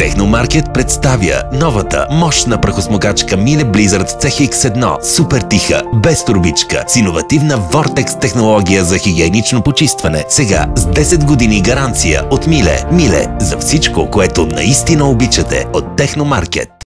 Техномаркет представя новата мощна прахосмокачка Mile Blizzard CX-1. супер тиха, без турбичка, с иновативна Vortex технология за хигиенично почистване. Сега с 10 години гаранция от Миле. Миле за всичко, което наистина обичате от Техномаркет.